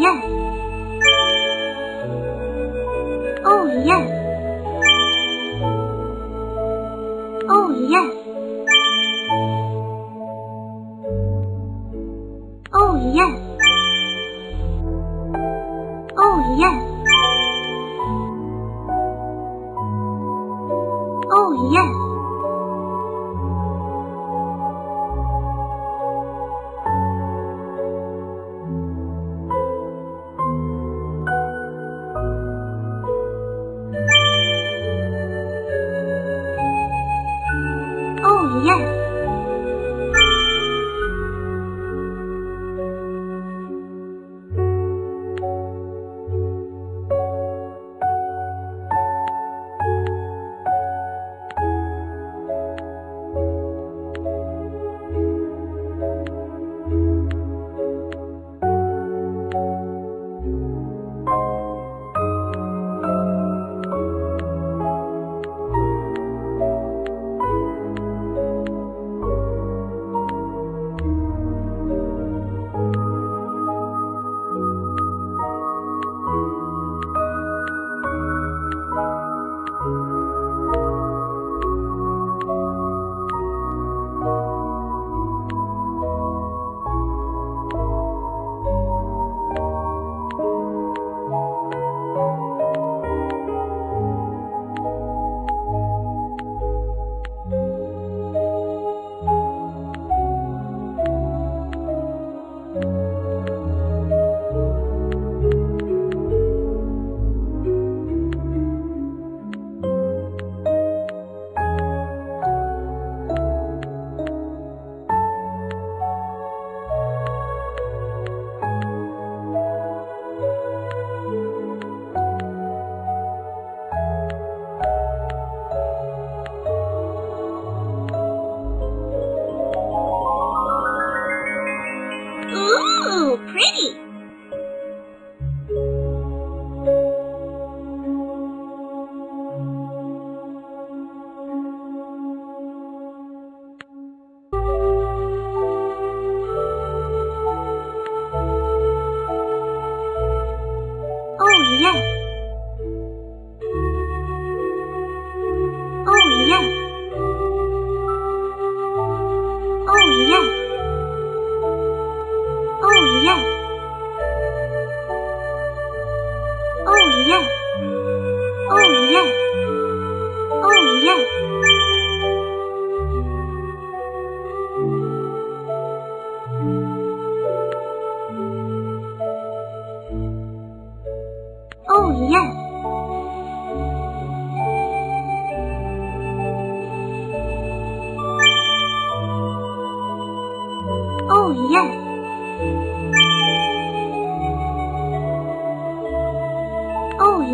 yes. Oh yes. Oh yes. Oh yes. Oh yes. Oh yes.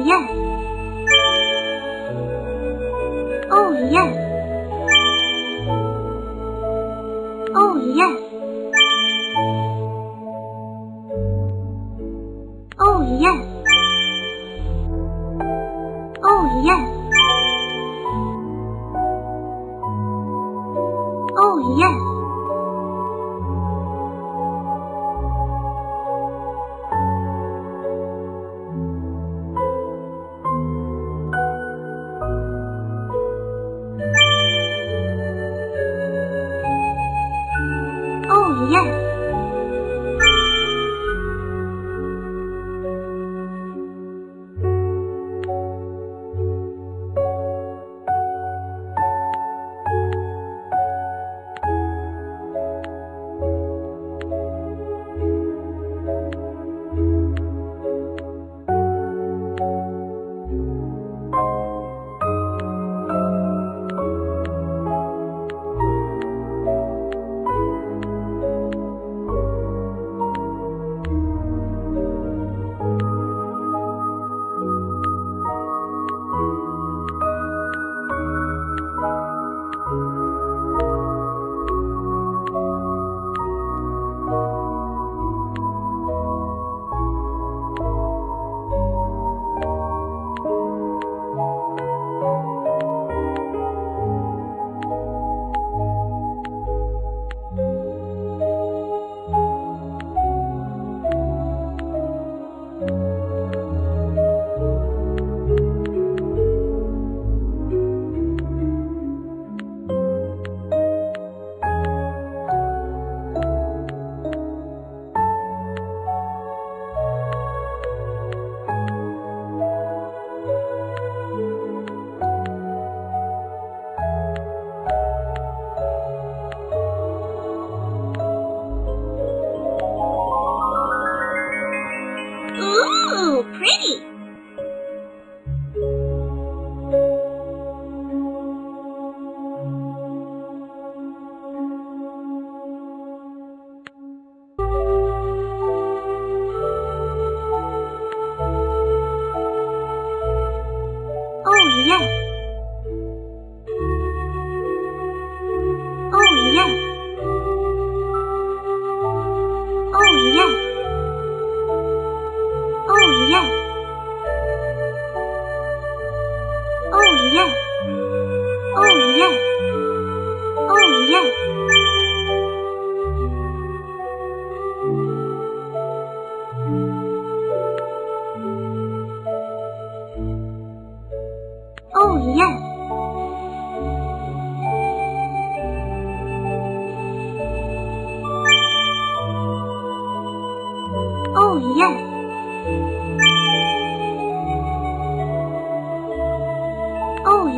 Yes. Oh yes. Oh yes. Oh yes. Oh yes. Oh yes.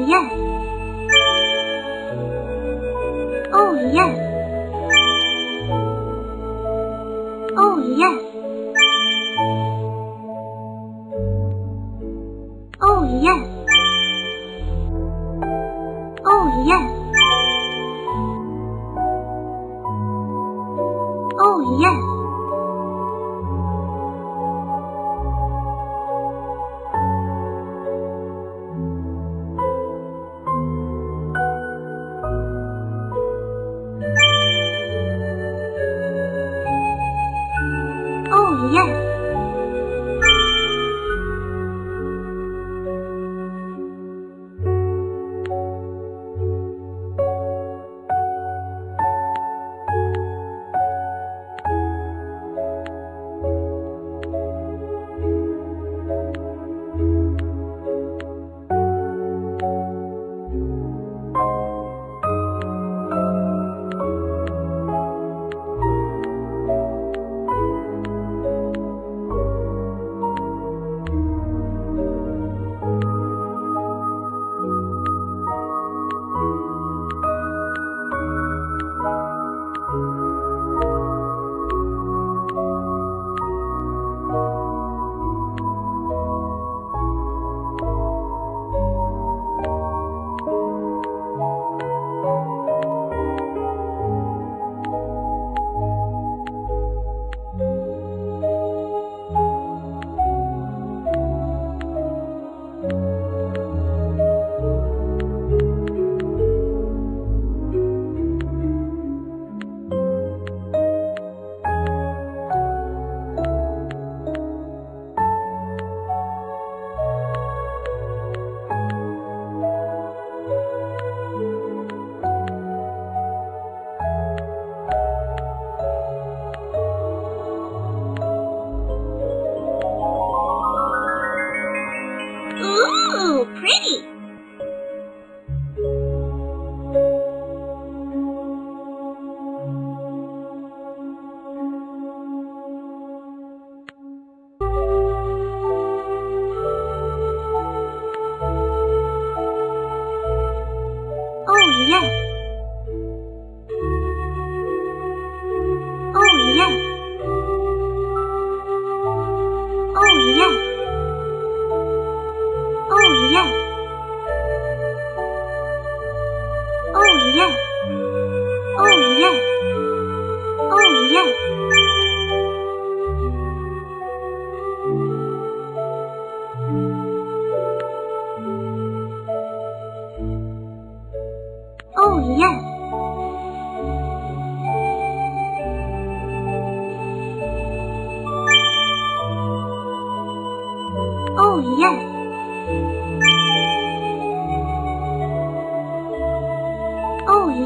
yes. Oh yes. Oh yes. Oh yes. Oh yes. Oh yes.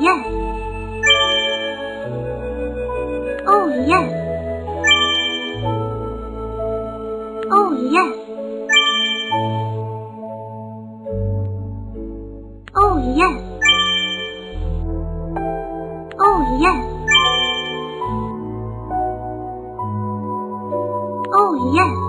yes. Oh yes. Oh yes. Oh yes. Oh yes. Oh yes.